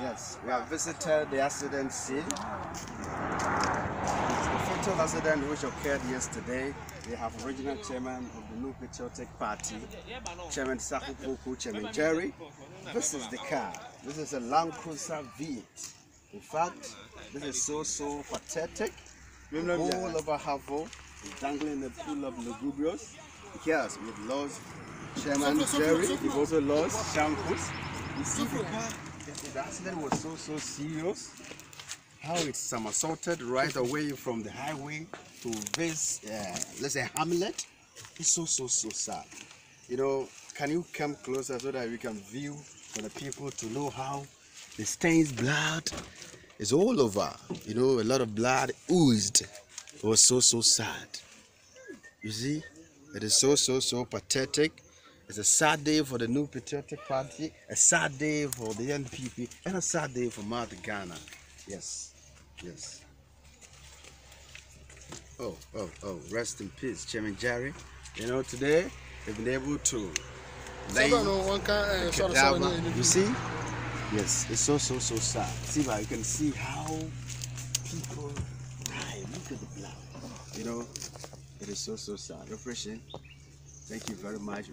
Yes, we have visited the accident scene. It's the fatal accident which occurred yesterday. We have original chairman of the New Patriotic Party, Chairman Saku Poku, Chairman Jerry. This is the car. This is a Land Cruiser V8. In fact, this is so so pathetic. All over Havo, dangling in a pool of lugubrious. Yes, we've lost Chairman Jerry. We've also lost Shankus. You see the car? The, accident was so so serious. How it's somersaulted right away from the highway to this, uh, let's say Hamlet. It's so so so sad. You know, can you come closer so that we can view for the people to know how the stains blood is all over. You know, a lot of blood oozed. It was so so sad. You see, it is so so so pathetic. It's a sad day for the New Patriotic Party, a sad day for the NPP, and a sad day for Mother Ghana. Yes, yes. Oh, oh, oh, rest in peace, Chairman Jerry. You know, today they've been able to lay oh one can eh, the sort of sort cadaver. Oh you see? Yes, it's so, so, so sad. See, but you can see how people die. Look at the blood. You know, it is so, so sad. Operation, thank you very much.